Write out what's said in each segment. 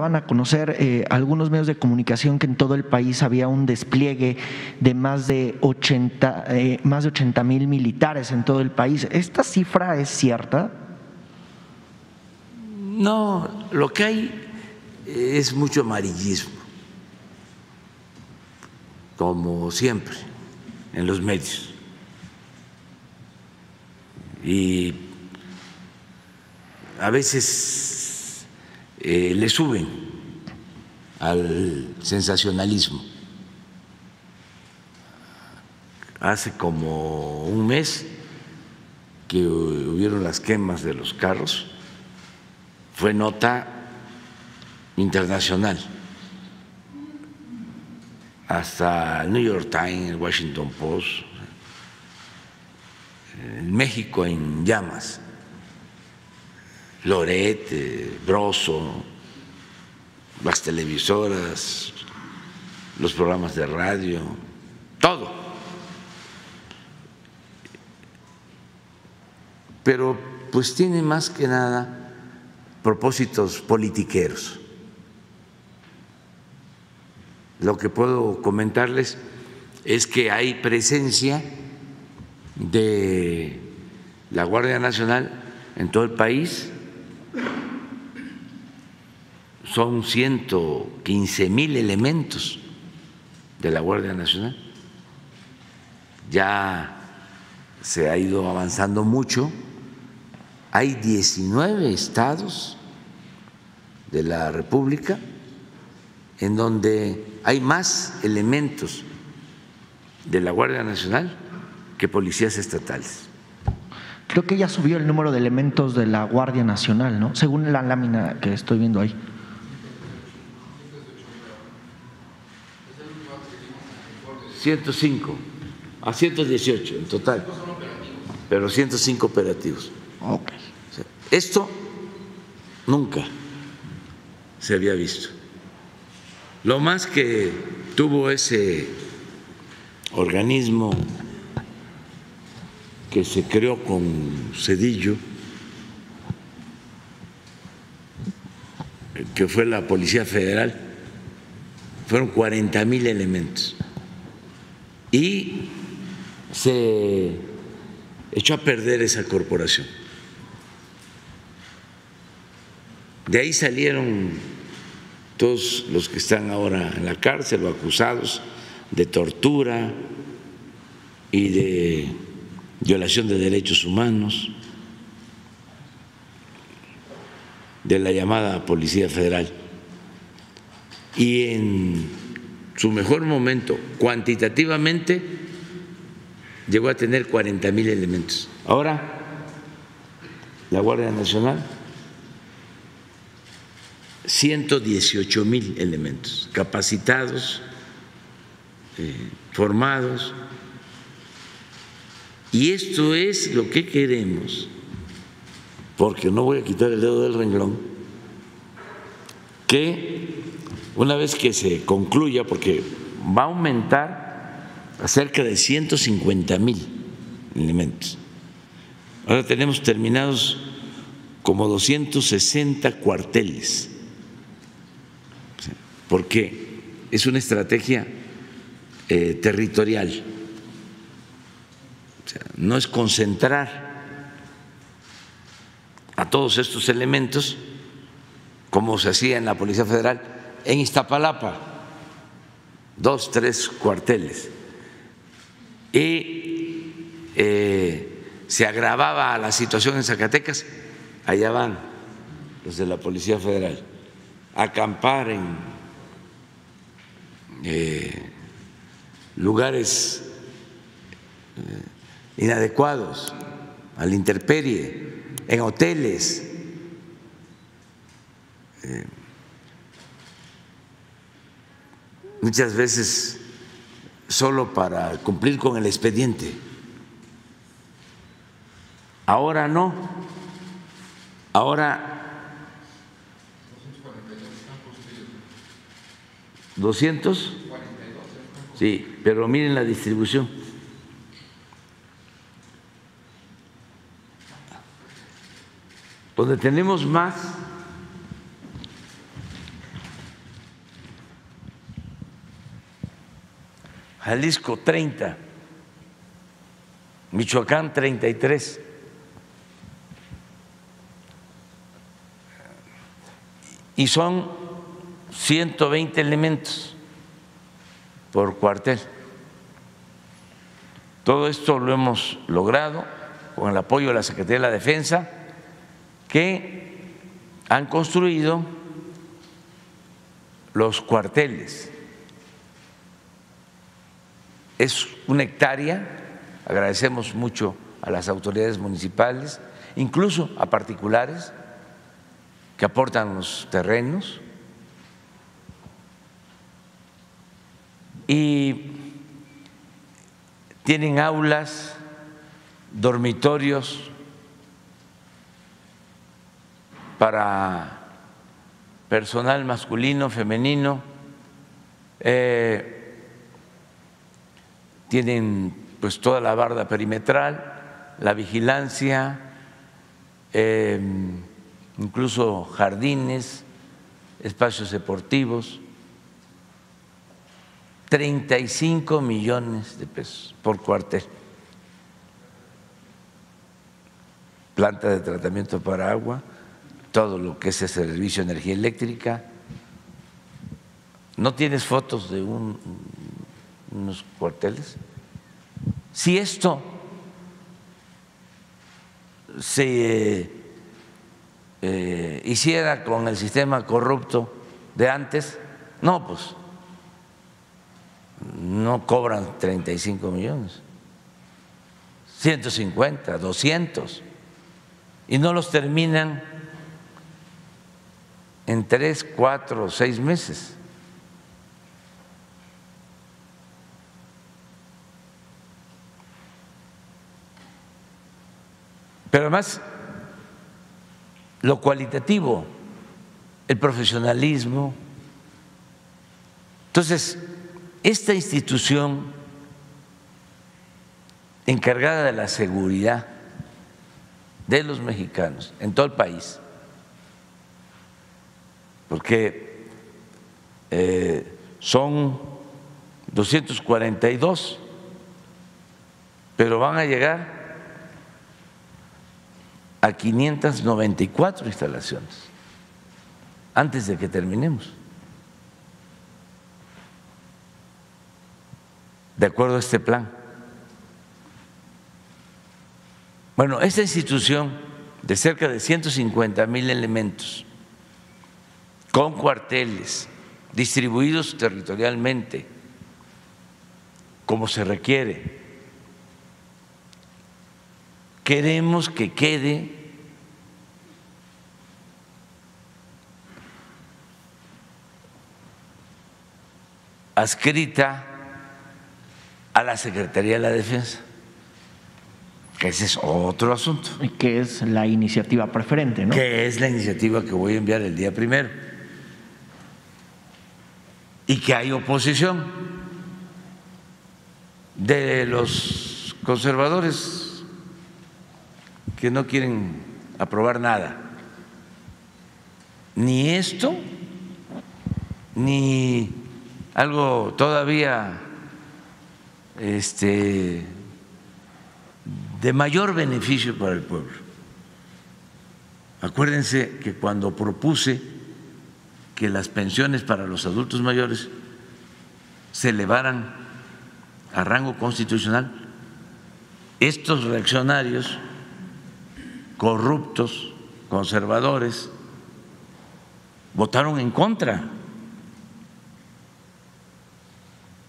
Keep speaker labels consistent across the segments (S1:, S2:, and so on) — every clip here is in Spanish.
S1: Van a conocer eh, algunos medios de comunicación que en todo el país había un despliegue de más de 80 eh, más de 80 mil militares en todo el país. ¿Esta cifra es cierta?
S2: No, lo que hay es mucho amarillismo, como siempre en los medios. Y a veces eh, le suben al sensacionalismo. Hace como un mes que hubieron las quemas de los carros, fue nota internacional, hasta el New York Times, Washington Post, México en llamas. Loret, Broso, las televisoras, los programas de radio, todo. Pero pues tiene más que nada propósitos politiqueros. Lo que puedo comentarles es que hay presencia de la Guardia Nacional en todo el país, son 115 mil elementos de la Guardia Nacional. Ya se ha ido avanzando mucho. Hay 19 estados de la República en donde hay más elementos de la Guardia Nacional que policías estatales.
S1: Creo que ya subió el número de elementos de la Guardia Nacional, ¿no? Según la lámina que estoy viendo ahí.
S2: 105 a 118 en total, pero 105 operativos. Esto nunca se había visto. Lo más que tuvo ese organismo que se creó con Cedillo, que fue la Policía Federal, fueron 40 mil elementos y se echó a perder esa corporación. De ahí salieron todos los que están ahora en la cárcel o acusados de tortura y de violación de derechos humanos, de la llamada Policía Federal. Y en su mejor momento cuantitativamente llegó a tener 40 mil elementos. Ahora, la Guardia Nacional, 118 mil elementos capacitados, eh, formados. Y esto es lo que queremos, porque no voy a quitar el dedo del renglón, que una vez que se concluya, porque va a aumentar a cerca de 150 mil elementos. Ahora tenemos terminados como 260 cuarteles, porque es una estrategia eh, territorial, no es concentrar a todos estos elementos como se hacía en la Policía Federal en Iztapalapa, dos, tres cuarteles. Y eh, se agravaba la situación en Zacatecas, allá van los de la Policía Federal, a acampar en eh, lugares eh, inadecuados, a la intemperie, en hoteles muchas veces solo para cumplir con el expediente. Ahora no. Ahora 200 Sí, pero miren la distribución. Donde tenemos más Jalisco 30, Michoacán 33. Y son 120 elementos por cuartel. Todo esto lo hemos logrado con el apoyo de la Secretaría de la Defensa, que han construido los cuarteles. Es una hectárea, agradecemos mucho a las autoridades municipales, incluso a particulares que aportan los terrenos. Y tienen aulas, dormitorios para personal masculino, femenino, eh, tienen pues toda la barda perimetral, la vigilancia, eh, incluso jardines, espacios deportivos, 35 millones de pesos por cuartel. Planta de tratamiento para agua, todo lo que es el servicio de energía eléctrica. ¿No tienes fotos de unos cuarteles? Si esto se eh, hiciera con el sistema corrupto de antes, no, pues no cobran 35 millones, 150, 200, y no los terminan en tres, cuatro, seis meses. Pero además, lo cualitativo, el profesionalismo. Entonces, esta institución encargada de la seguridad de los mexicanos en todo el país, porque eh, son 242, pero van a llegar a 594 instalaciones antes de que terminemos. de acuerdo a este plan. Bueno, esta institución de cerca de 150 mil elementos, con cuarteles distribuidos territorialmente, como se requiere, queremos que quede adscrita a la Secretaría de la Defensa, que ese es otro asunto.
S1: Y que es la iniciativa preferente, ¿no?
S2: Que es la iniciativa que voy a enviar el día primero. Y que hay oposición de los conservadores que no quieren aprobar nada. Ni esto, ni algo todavía este, de mayor beneficio para el pueblo. Acuérdense que cuando propuse que las pensiones para los adultos mayores se elevaran a rango constitucional, estos reaccionarios corruptos, conservadores, votaron en contra.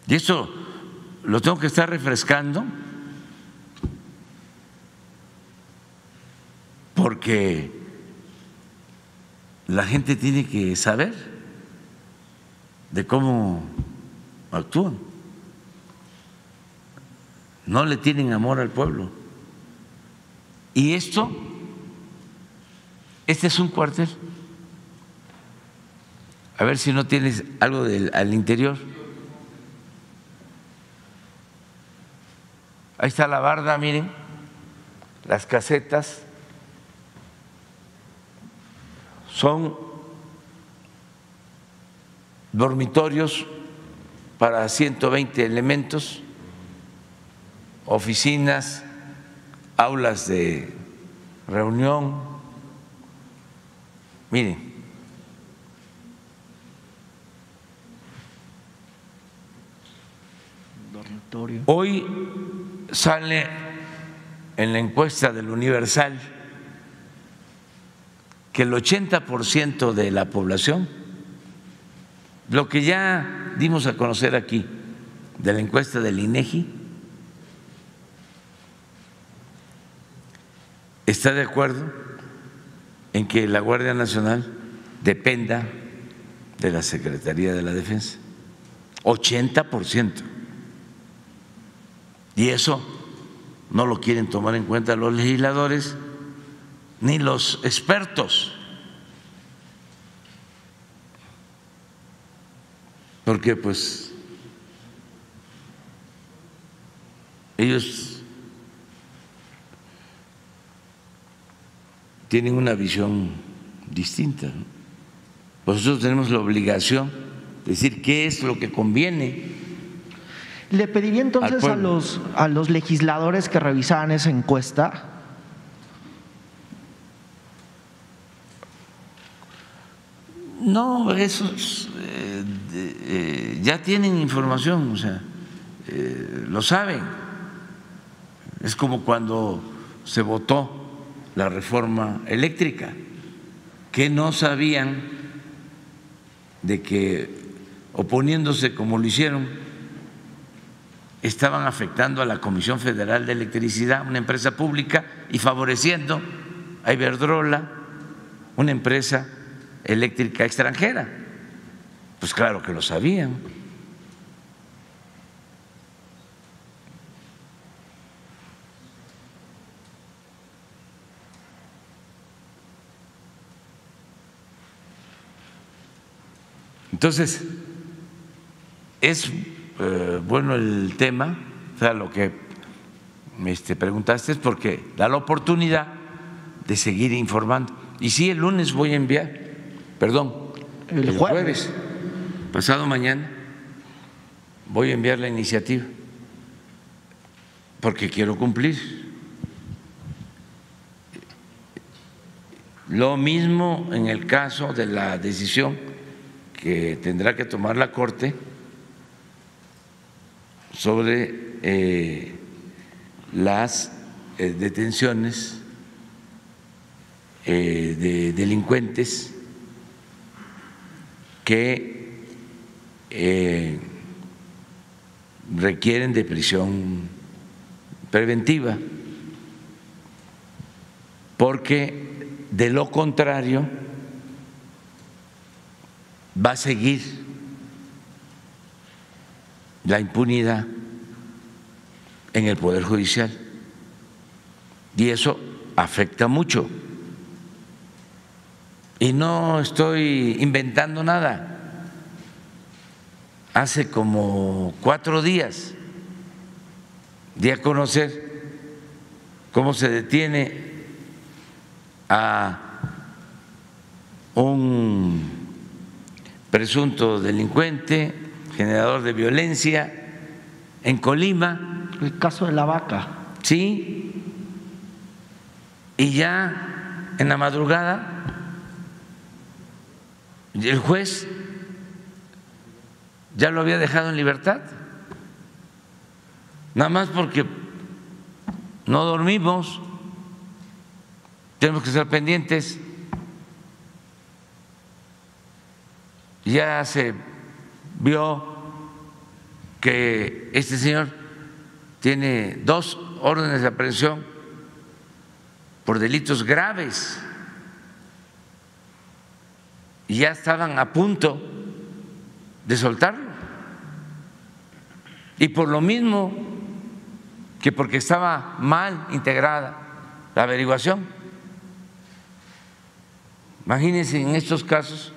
S2: Y eso lo tengo que estar refrescando porque la gente tiene que saber de cómo actúan. No le tienen amor al pueblo. Y esto, este es un cuartel. A ver si no tienes algo del, al interior. Ahí está la barda, miren, las casetas son dormitorios para 120 elementos, oficinas, aulas de reunión. Miren, hoy sale en la encuesta del Universal que el 80% de la población, lo que ya dimos a conocer aquí de la encuesta del INEGI, está de acuerdo en que la Guardia Nacional dependa de la Secretaría de la Defensa. 80%. Y eso no lo quieren tomar en cuenta los legisladores ni los expertos, porque pues ellos tienen una visión distinta. Nosotros tenemos la obligación de decir qué es lo que conviene.
S1: Le pediría entonces a los, a los legisladores que revisaran esa encuesta
S2: No, esos eh, eh, ya tienen información, o sea, eh, lo saben. Es como cuando se votó la reforma eléctrica, que no sabían de que oponiéndose como lo hicieron, estaban afectando a la Comisión Federal de Electricidad, una empresa pública, y favoreciendo a Iberdrola, una empresa eléctrica extranjera. Pues claro que lo sabían. Entonces, es eh, bueno el tema, o sea, lo que me este, preguntaste es porque da la oportunidad de seguir informando. Y sí, el lunes voy a enviar perdón, el, jueves. pasado mañana, voy a enviar la iniciativa porque quiero cumplir. Lo mismo en el caso de la decisión que tendrá que tomar la Corte sobre eh, las eh, detenciones eh, de delincuentes que requieren de prisión preventiva, porque de lo contrario va a seguir la impunidad en el Poder Judicial. Y eso afecta mucho. Y no estoy inventando nada. Hace como cuatro días di a conocer cómo se detiene a un presunto delincuente, generador de violencia, en Colima.
S1: El caso de la vaca.
S2: Sí. Y ya en la madrugada el juez ya lo había dejado en libertad, nada más porque no dormimos, tenemos que estar pendientes. Ya se vio que este señor tiene dos órdenes de aprehensión por delitos graves y ya estaban a punto de soltarlo. Y por lo mismo que porque estaba mal integrada la averiguación. Imagínense en estos casos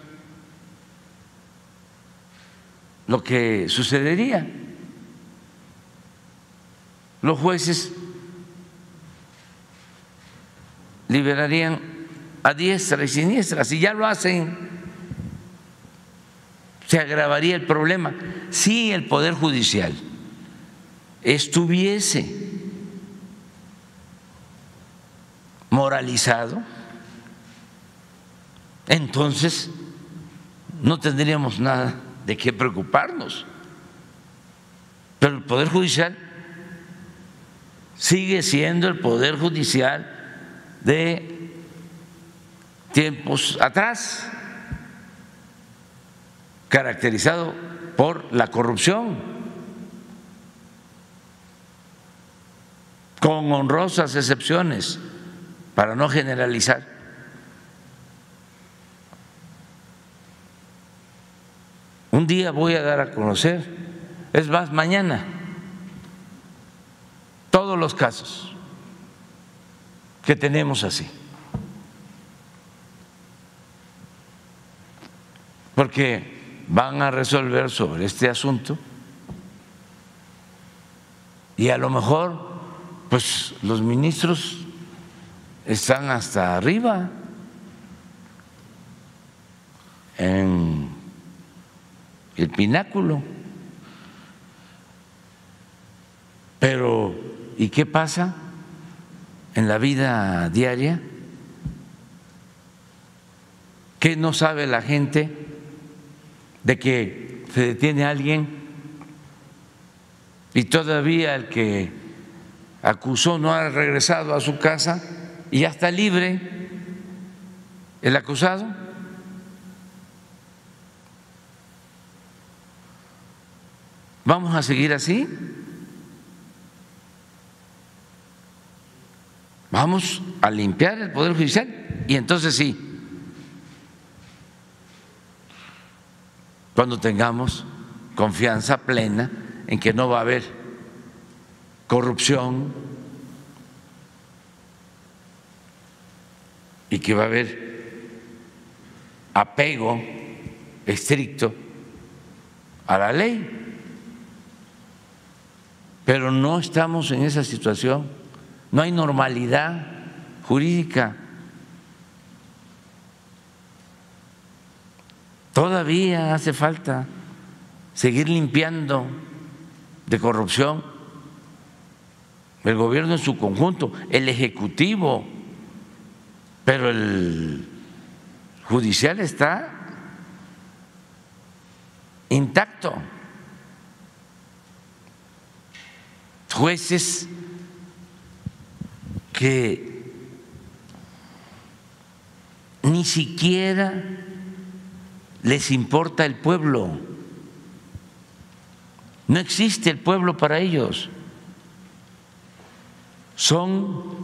S2: lo que sucedería. Los jueces liberarían a diestra y siniestra, si ya lo hacen se agravaría el problema. Si el Poder Judicial estuviese moralizado, entonces no tendríamos nada de qué preocuparnos. Pero el Poder Judicial sigue siendo el Poder Judicial de tiempos atrás, caracterizado por la corrupción, con honrosas excepciones, para no generalizar. Un día voy a dar a conocer, es más, mañana, todos los casos que tenemos así. Porque van a resolver sobre este asunto y a lo mejor pues los ministros están hasta arriba en el pináculo. Pero, ¿y qué pasa en la vida diaria? ¿Qué no sabe la gente de que se detiene alguien y todavía el que acusó no ha regresado a su casa y ya está libre el acusado? ¿Vamos a seguir así? Vamos a limpiar el Poder Judicial y entonces sí, cuando tengamos confianza plena en que no va a haber corrupción y que va a haber apego estricto a la ley pero no estamos en esa situación, no hay normalidad jurídica. Todavía hace falta seguir limpiando de corrupción el gobierno en su conjunto, el ejecutivo, pero el judicial está intacto. Jueces que ni siquiera les importa el pueblo. No existe el pueblo para ellos. Son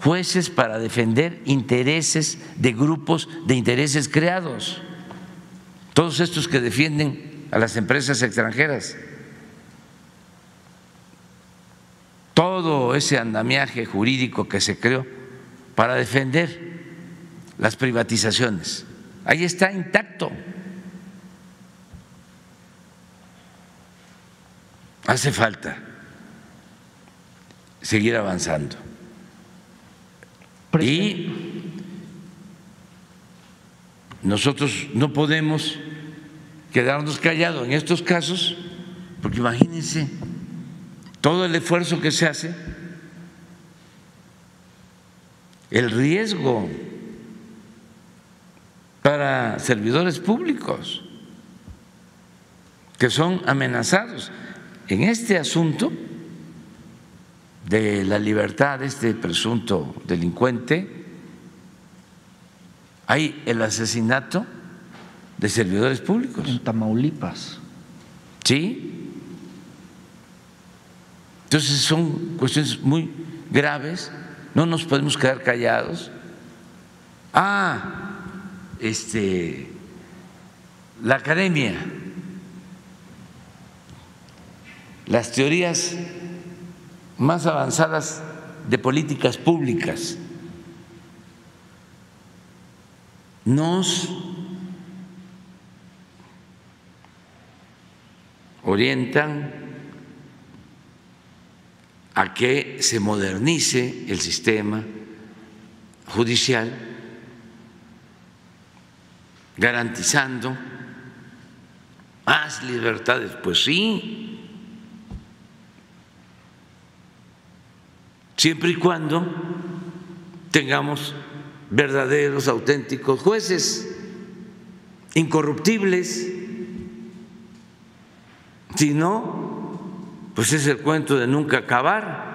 S2: jueces para defender intereses de grupos de intereses creados. Todos estos que defienden a las empresas extranjeras. Todo ese andamiaje jurídico que se creó para defender las privatizaciones. Ahí está intacto. Hace falta seguir avanzando. Y nosotros no podemos quedarnos callados en estos casos, porque imagínense todo el esfuerzo que se hace, el riesgo para servidores públicos que son amenazados. En este asunto de la libertad de este presunto delincuente, hay el asesinato de servidores públicos.
S1: En Tamaulipas.
S2: Sí, entonces son cuestiones muy graves, no nos podemos quedar callados. Ah, este, la academia, las teorías más avanzadas de políticas públicas nos orientan a que se modernice el sistema judicial, garantizando más libertades. Pues sí, siempre y cuando tengamos verdaderos, auténticos jueces, incorruptibles. Si no, pues es el cuento de nunca acabar.